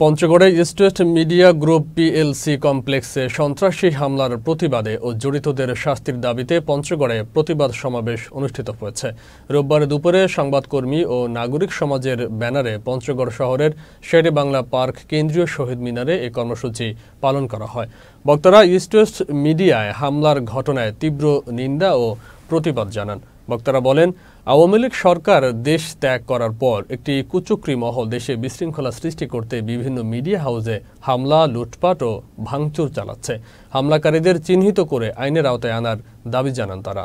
পঞ্চগড়ে West media group PLC কমপ্লেক্সে সন্ত্রাসী হামলার প্রতিবাদে ও জড়িতদের শাস্তির দাবিতে পঞ্চগড়ে প্রতিবাদ সমাবেশ অনুষ্ঠিত হয়েছে। রোববার দুপুরে সংবাদকর্মী ও নাগরিক সমাজের ব্যানারে পঞ্চগড় শহরের শেরে বাংলা পার্ক কেন্দ্রীয় শহীদ মিনারে এই কর্মসূচি পালন করা হয়। বক্তারা ইস্ট ওয়েস্ট মিডিয়ায় হামলার ঘটনায় তীব্র নিন্দা ও প্রতিবাদ জানান। বক্তারা বলেন, আওয়ামী লীগ সরকার দেশ ত্যাগ করার পর একটি কুচুকরি মহল দেশে বিশৃঙ্খলা সৃষ্টি করতে বিভিন্ন মিডিয়া হাউসে হামলা, লুটপাট ও ভাঙচুর চালাচ্ছে। হামলাকারীদের চিহ্নিত করে আইনের আওতায় আনার দাবি জানান তারা।